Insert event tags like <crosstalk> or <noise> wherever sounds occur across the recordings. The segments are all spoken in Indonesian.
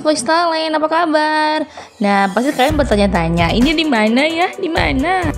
Voice Talent, apa kabar? Nah, pasti kalian bertanya-tanya, ini di mana ya? Di mana?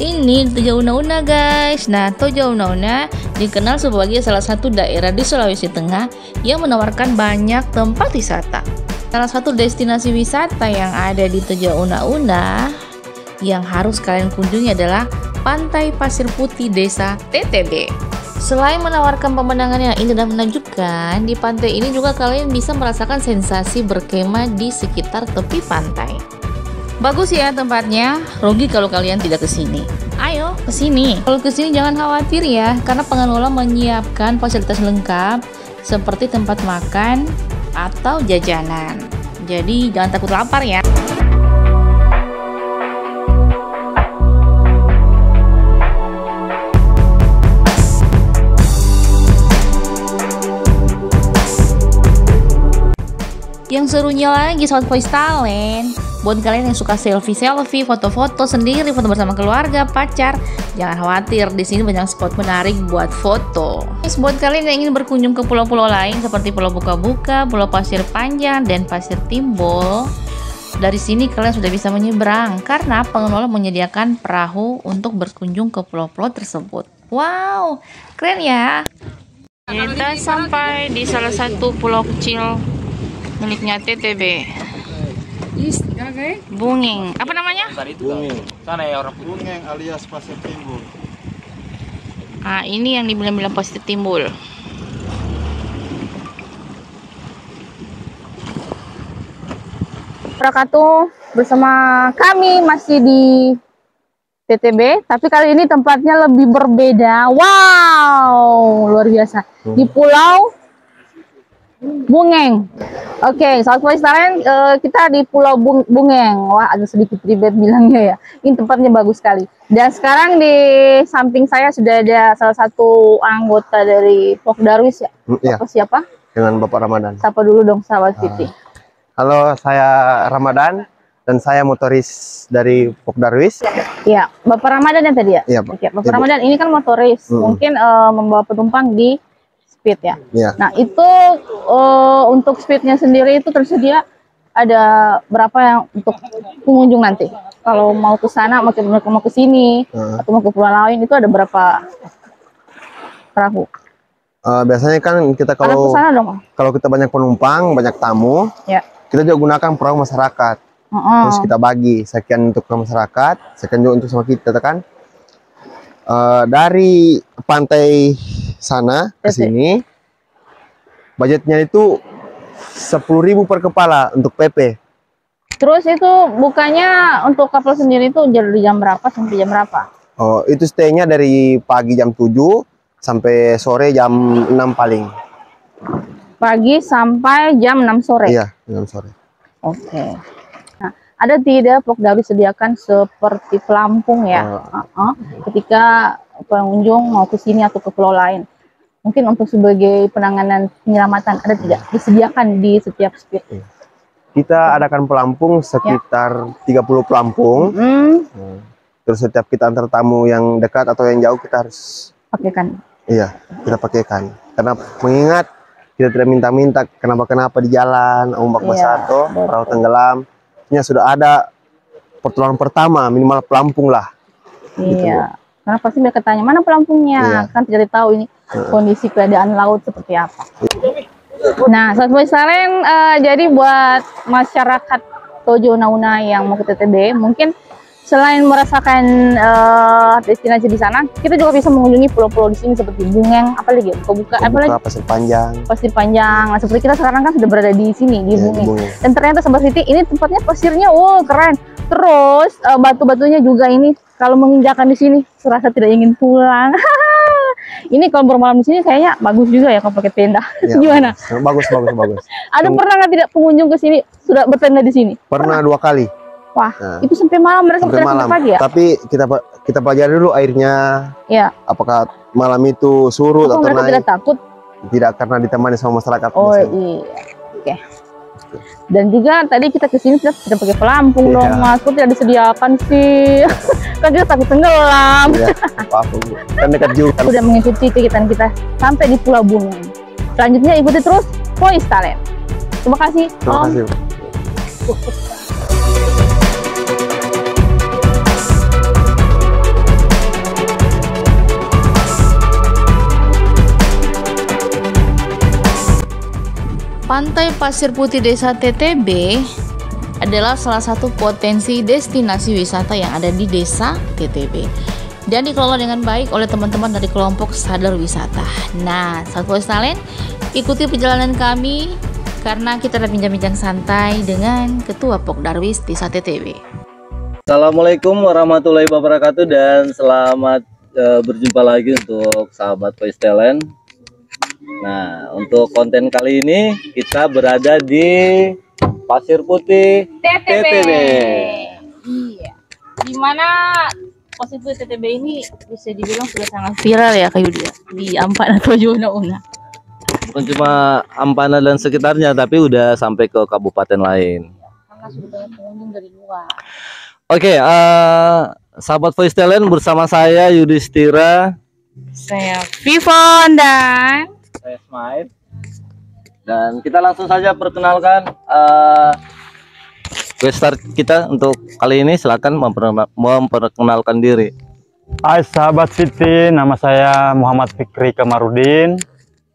Ini Toja Una-Una guys. Nah, Toja Una-Una dikenal sebagai salah satu daerah di Sulawesi Tengah yang menawarkan banyak tempat wisata. Salah satu destinasi wisata yang ada di Toja Una-Una yang harus kalian kunjungi adalah Pantai Pasir Putih Desa TTB. Selain menawarkan pemandangan yang indah dan menakjubkan, di pantai ini juga kalian bisa merasakan sensasi berkemah di sekitar tepi pantai. Bagus ya tempatnya, rugi kalau kalian tidak ke sini. Ayo ke sini. Kalau ke sini jangan khawatir ya, karena pengelola menyiapkan fasilitas lengkap seperti tempat makan atau jajanan. Jadi jangan takut lapar ya. Yang serunya lagi soal voice talent Buat kalian yang suka selfie-selfie, foto-foto sendiri, foto bersama keluarga, pacar Jangan khawatir, di sini banyak spot menarik buat foto Guys, Buat kalian yang ingin berkunjung ke pulau-pulau lain seperti Pulau Buka-Buka, Pulau Pasir Panjang, dan Pasir Timbul dari sini kalian sudah bisa menyeberang karena pengelola menyediakan perahu untuk berkunjung ke pulau-pulau tersebut. Wow, keren ya! Kita sampai di salah satu pulau kecil miliknya TTB. Bunging. Apa namanya? Bungeng. Sana ya orang Bungeng alias Pasir Timbul. Ah, ini yang dibilang-bilang positif timbul. Wabarakatuh bersama kami masih di TTB tapi kali ini tempatnya lebih berbeda wow luar biasa di Pulau Bungeng oke South Voice Talent eh, kita di Pulau Bung- Bungeng wah agak sedikit ribet bilangnya ya ini tempatnya bagus sekali dan sekarang di samping saya sudah ada salah satu anggota dari Pok Darwis ya Iya, Apa siapa dengan Bapak Ramadan. sapa dulu dong sahabat Fiti Halo, saya Ramadan dan saya motoris dari Pok Darwis. Iya, Bapak Ramadan yang tadi ya? Iya, Pak. Oke, Bapak Ibu. Ramadan ini kan motoris, Mm. mungkin eh, membawa penumpang di speed ya. Iya. Nah, itu eh, untuk speednya sendiri itu tersedia ada berapa yang untuk pengunjung nanti? Kalau mau ke sana, mau ke mau ke sini, Hmm. atau mau ke pulau lain itu ada berapa perahu? Eh, biasanya kan kita Kalau ke kalau sana dong. kalau kita banyak penumpang, banyak tamu, Ya. kita juga gunakan perahu masyarakat. Heeh. Terus kita bagi sekian untuk ke masyarakat, sekian juga untuk sama kita kan. Eh, dari pantai sana ke sini budgetnya itu 10.000 per kepala untuk PP. Terus itu bukannya untuk kapal sendiri itu dari jam berapa sampai jam berapa? Oh, itu stay-nya dari pagi jam 7 sampai sore jam 6 paling. Pagi sampai jam 6 sore. Iya, jam sore. Oke. Nah, ada tidak Pok Darwis sediakan seperti pelampung ya? Oh. Uh-uh. Ketika pengunjung mau ke sini atau ke pulau lain. Mungkin untuk sebagai penanganan penyelamatan ada tidak disediakan di setiap speed? Kita adakan pelampung sekitar 30 pelampung. Hmm, Terus setiap kita antar tamu yang dekat atau yang jauh kita harus pakai kan. iya, kita pakaikan. Karena mengingat kita tidak minta-minta kenapa-kenapa di jalan, ombak Iya, besar betul. perahu tenggelam. Ini sudah ada pertolongan pertama minimal pelampung lah. Iya. Karena pasti mereka tanya mana pelampungnya, Iya. kan tidak tahu ini kondisi keadaan laut seperti apa. Nah, South Boys Talent, eh, jadi buat masyarakat Tojo Nauna yang mau ke TTB, mungkin selain merasakan eh, destinasi di sana, kita juga bisa mengunjungi pulau-pulau di sini seperti Bungeng, apa lagi? Buka, apa lagi? Pasir panjang. Pasir Panjang. Nah, seperti kita sekarang kan sudah berada di sini di ya, di Bungeng. Bungeng. Dan ternyata Sobat Siti ini tempatnya pasirnya wow keren. Terus eh, batu-batunya juga ini kalau menginjakan di sini serasa tidak ingin pulang. <laughs> ini kalau bermalam di sini kayaknya bagus juga ya kalau pakai tenda. Iya, <laughs> Gimana? Bagus, bagus, bagus. Ada pernah nggak tidak pengunjung ke sini sudah bertenda di sini? Pernah dua kali Wah, Nah. itu sampai malam mereka sampai malam. sampai pagi ya? Tapi kita kita pelajari dulu airnya Iya. apakah malam itu surut Apa atau mereka naik. tidak takut? Tidak karena ditemani sama masyarakat. Oh biasanya. iya. Oke. Dan juga tadi kita ke sini tidak, pakai pelampung Iya. dong, Mas. Kok tidak disediakan sih? <laughs> kan kita takut tenggelam. Iya, Bu. Kan dekat juga. sudah mengikuti kegiatan kita sampai di Pulau Bungeng. Selanjutnya ikuti terus Voice Talent. Terima kasih. Terima Om. kasih. Bu. Pantai Pasir Putih Desa TTB adalah salah satu potensi destinasi wisata yang ada di Desa TTB dan dikelola dengan baik oleh teman-teman dari kelompok Sadar Wisata. Nah, Satwa Talent, ikuti perjalanan kami karena kita ada bincang-bincang santai dengan Ketua Pokdarwis Desa TTB. Assalamualaikum warahmatullahi wabarakatuh dan selamat uh, berjumpa lagi untuk sahabat Voice Talent. Nah, untuk konten kali ini kita berada di Pasir Putih TTB. Iya. Di mana Pasir Putih TTB ini bisa dibilang sudah sangat viral ya kayu dia di Ampana atau Una. Bukan cuma Ampana dan sekitarnya, tapi udah sampai ke kabupaten lain. Karena sudah banyak pengunjung dari luar. Oke, eh, sahabat Voice Talent bersama saya Yudhistira, Saya Vivon dan saya Smile. Dan kita langsung saja perkenalkan uh, guest star kita untuk kali ini silakan memper- memperkenalkan diri. Hai sahabat Siti, nama saya Muhammad Fikri Kamarudin.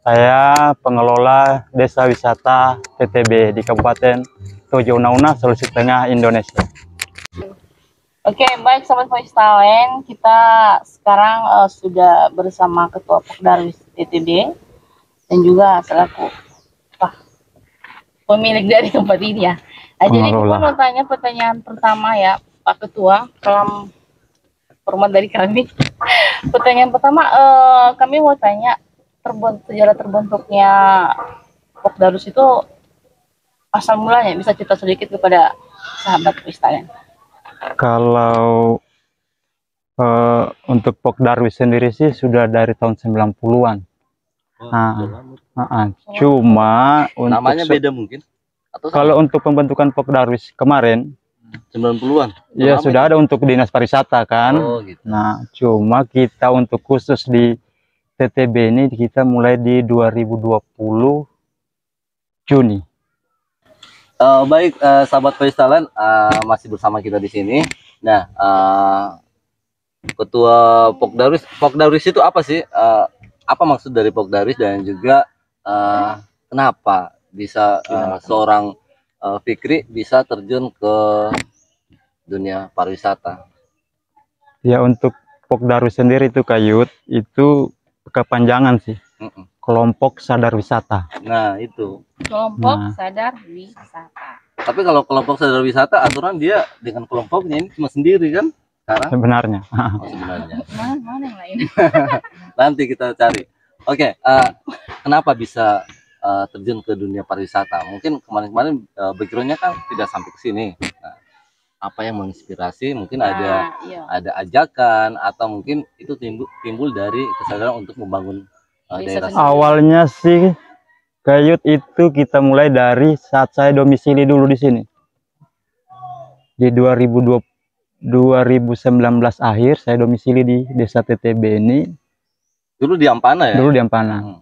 Saya pengelola Desa Wisata TTB di Kabupaten Tojo Unauna, Sulawesi Tengah, Indonesia. Oke, baik Sobat Voice Talent, kita sekarang eh, sudah bersama Ketua Pokdarwis TTB dan juga selaku apa, pemilik dari tempat ini ya. Nah, jadi kita mau tanya pertanyaan pertama ya, Pak Ketua, dalam format dari kami. <laughs> pertanyaan pertama, eh, kami mau tanya terbent sejarah terbentuknya Pokdarwis itu asal mulanya bisa cerita sedikit kepada sahabat Talent. Kalau eh, untuk Pokdarwis sendiri sih sudah dari tahun 90-an. Ah. Ah, ah. Cuma untuk Namanya beda mungkin? Atau sama? kalau untuk pembentukan Pokdarwis kemarin, 90-an? ya Lama sudah ada untuk dinas pariwisata kan. Oh gitu. Nah, cuma kita untuk khusus di TTB ini kita mulai di 2020 Juni. Eh, baik, eh, sahabat Voice Talent eh, masih bersama kita di sini. Nah, eh, Ketua Pokdarwis, Pokdarwis itu apa sih? Eh, apa maksud dari Pokdarwis dan juga eh, kenapa bisa eh, seorang eh, Fikri bisa terjun ke dunia pariwisata? Ya untuk Pokdarwis sendiri itu Kayut itu kepanjangan sih kelompok sadar wisata. Nah itu. kelompok Nah. sadar wisata. Tapi kalau kelompok sadar wisata aturan dia dengan kelompoknya ini cuma sendiri kan? Sekarang Sebenarnya. <laughs> oh, sebenarnya. Mana mana yang lain? <laughs> nanti kita cari. Oke, eh, kenapa bisa eh, terjun ke dunia pariwisata? Mungkin kemarin-kemarin eh, backgroundnya kan tidak sampai ke sini. Nah, apa yang menginspirasi? Mungkin ada Nah, iya. ada ajakan atau mungkin itu timbul timbul dari kesadaran untuk membangun Desa daerah. sendiri. Awalnya sih Kayut itu kita mulai dari saat saya domisili dulu di sini. Di 2020 2019 akhir saya domisili di Desa TTB ini Dulu di Ampana ya. dulu di Ampana. Hmm.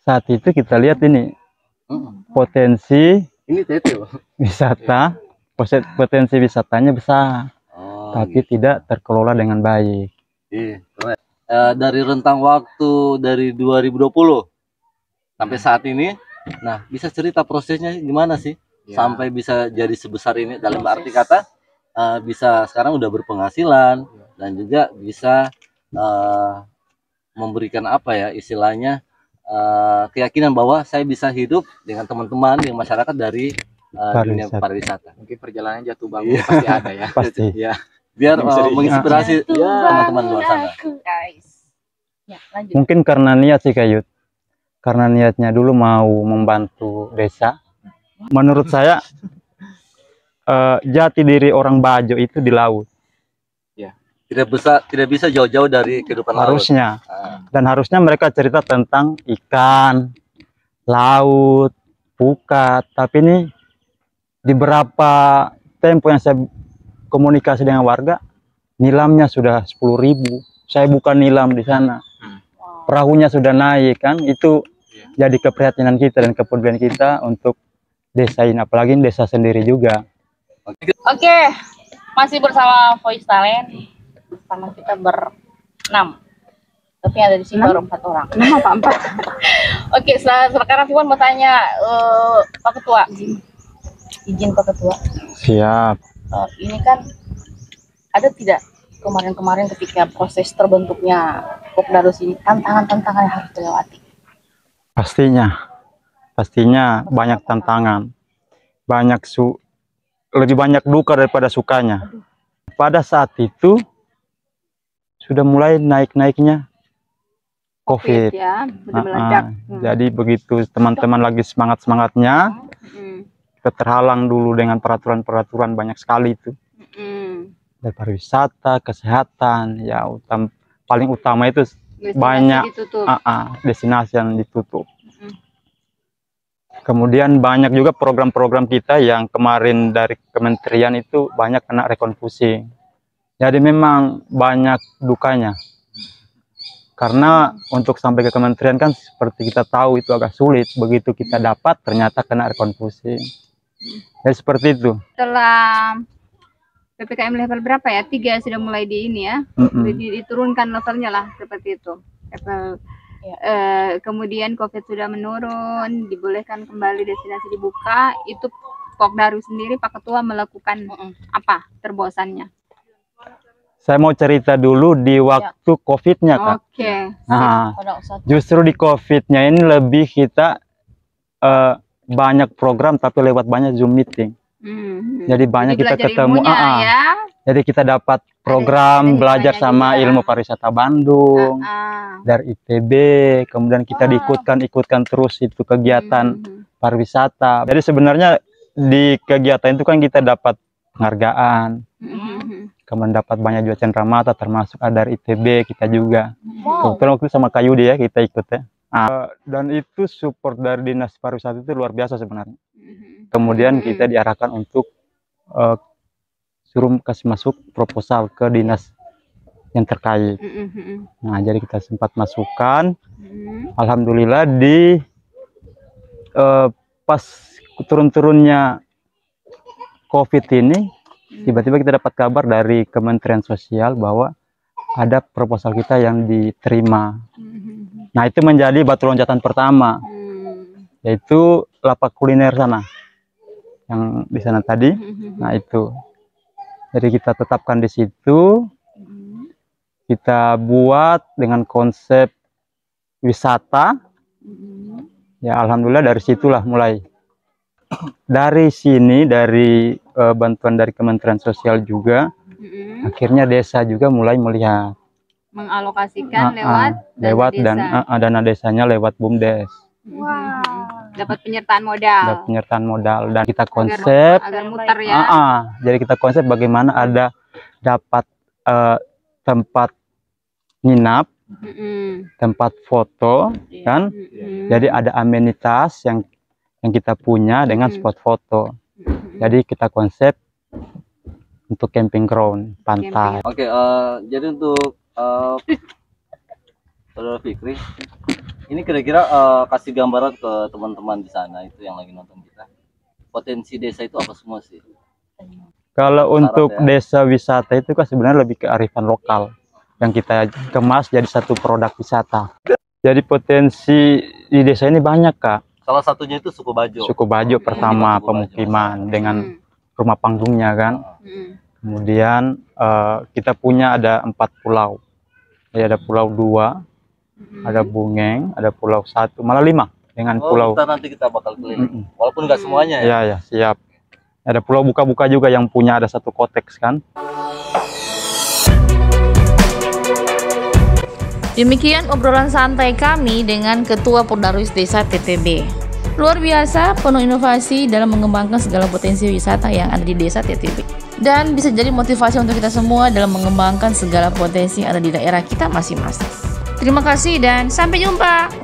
Saat itu kita lihat ini Hmm. potensi Ini Tete loh. wisata poset- potensi wisatanya besar Oh, tapi gitu. tidak terkelola dengan baik Iya. Eh, dari rentang waktu dari 2020 sampai saat ini, nah bisa cerita prosesnya gimana sih sampai bisa jadi sebesar ini dalam arti kata eh, bisa sekarang udah berpenghasilan dan juga bisa eh, memberikan apa ya istilahnya eh, keyakinan bahwa saya bisa hidup dengan teman-teman yang masyarakat dari eh, dunia Pariwisata. pariwisata. mungkin perjalanan jatuh bangun pasti ada ya <laughs> pasti Ya, biar di- menginspirasi ya, teman-teman luar sana. guys. Ya, lanjut. mungkin karena niat sih Kayut karena niatnya dulu mau membantu desa menurut saya eh, jati diri orang Bajo itu di laut. Tidak bisa tidak bisa jauh-jauh dari kehidupan laut. harusnya. Ah, dan harusnya mereka cerita tentang ikan laut pukat. Tapi ini di beberapa tempo yang saya komunikasi dengan warga nilamnya sudah 10.000 saya bukan nilam di sana. Wow. perahunya sudah naik kan? Itu Iya. jadi keprihatinan kita dan kepedulian kita untuk desa ini. Apalagi desa sendiri juga Oke, masih bersama Voice Talent. Sama kita berenam. Tapi yang ada di sini baru empat orang. Enam apa empat? <laughs> Oke, se- sekarang Tiwan mau tanya eh, Pak Ketua. Izin Pak Ketua. siap Eh, ini kan ada tidak kemarin-kemarin ketika proses terbentuknya Popdarus ini tantangan-tantangan yang harus dilewati? pastinya pastinya banyak tantangan banyak su lebih banyak duka daripada sukanya pada saat itu sudah mulai naik-naiknya COVID. ya, Ah, ah. Jadi begitu teman-teman lagi semangat-semangatnya, Hmm, kita terhalang dulu dengan peraturan-peraturan banyak sekali itu. hmm. Dari pariwisata, kesehatan, ya utam, paling utama itu Banyak. ditutup. ah, ah, destinasi yang ditutup. Mm. Kemudian banyak juga program-program kita yang kemarin dari kementerian itu banyak kena rekonfusing. Jadi memang banyak dukanya. Karena untuk sampai ke kementerian kan seperti kita tahu itu agak sulit. Begitu kita dapat ternyata kena rekonfusing. Jadi seperti itu. setelah PPKM level berapa ya? Tiga sudah mulai di ini ya, Mm-mm. di- diturunkan levelnya lah seperti itu. Level Ya. eh, kemudian COVID sudah menurun, dibolehkan kembali destinasi dibuka, itu Pokdaru sendiri Pak Ketua melakukan Mm-mm. apa terbosannya? Saya mau cerita dulu di waktu COVID-nya, Kak. Oke. Nah, justru di COVID-nya ini lebih kita eh, banyak program tapi lewat banyak Zoom meeting. Hmm. Jadi banyak kita belajar ketemu. ilmunya ah, ah. ya. Jadi kita dapat program ada belajar sama juga. ilmu pariwisata Bandung Ah, dari ITB, kemudian kita Wah. diikutkan ikutkan terus itu kegiatan hmm. pariwisata. Jadi sebenarnya di kegiatan itu kan kita dapat penghargaan, Hmm. kemudian dapat banyak juga cendramata termasuk ada dari ITB kita juga. wow. Kebetulan waktu itu sama Kayudi ya kita ikut ya. Ah, dan itu support dari dinas pariwisata itu luar biasa sebenarnya. Hmm. Kemudian Hmm. kita diarahkan untuk eh, suruh kasih masuk proposal ke dinas yang terkait. Hmm. Nah, jadi kita sempat masukkan. Hmm. Alhamdulillah di eh, pas turun-turunnya COVID ini, tiba-tiba kita dapat kabar dari Kementerian Sosial bahwa ada proposal kita yang diterima. Nah, itu menjadi batu loncatan pertama, Hmm. yaitu lapak kuliner sana. Yang di sana tadi. Nah, itu. Jadi kita tetapkan di situ, Hmm. kita buat dengan konsep wisata. Hmm. Ya, alhamdulillah dari situlah mulai. Dari sini, dari eh, bantuan dari Kementerian Sosial juga, Hmm. akhirnya desa juga mulai melihat mengalokasikan Ah, lewat ah, lewat dana dan desa. ah, dana desanya lewat bumdes, Hmm. Dapat penyertaan modal ada penyertaan modal dan kita konsep. agar muter ya ah, ah, jadi kita konsep bagaimana ada dapat eh, tempat nginap, Mm-mm. tempat foto, kan? Mm-mm. Jadi ada amenitas yang yang kita punya dengan Mm. spot foto. Mm-mm. Jadi kita konsep untuk camping ground, pantai. Oke, eh, jadi untuk eh, Saudara Fikri, ini kira-kira eh, kasih gambaran ke teman-teman di sana itu yang lagi nonton kita. Potensi desa itu apa semua sih? Kalau untuk ya. desa wisata itu kan sebenarnya lebih ke arifan lokal yang kita kemas jadi satu produk wisata. Jadi potensi di desa ini banyak kak. Salah satunya itu suku Bajo. Suku Bajo pertama Suku Bajo. pemukiman dengan Mm. rumah panggungnya kan. Mm. Kemudian eh, kita punya ada empat pulau. Jadi ada pulau dua, Mm. ada Bungeng, ada pulau satu, malah lima dengan Oh, pulau. ntar nanti kita bakal keliling. Mm-mm. Walaupun nggak semuanya ya. Iya ya siap. Ada pulau buka-buka juga yang punya ada satu koteks kan. Demikian obrolan santai kami dengan Ketua Pordarwis Desa TTB. Luar biasa, penuh inovasi dalam mengembangkan segala potensi wisata yang ada di Desa TTB. Dan bisa jadi motivasi untuk kita semua dalam mengembangkan segala potensi yang ada di daerah kita masing-masing. Terima kasih dan sampai jumpa.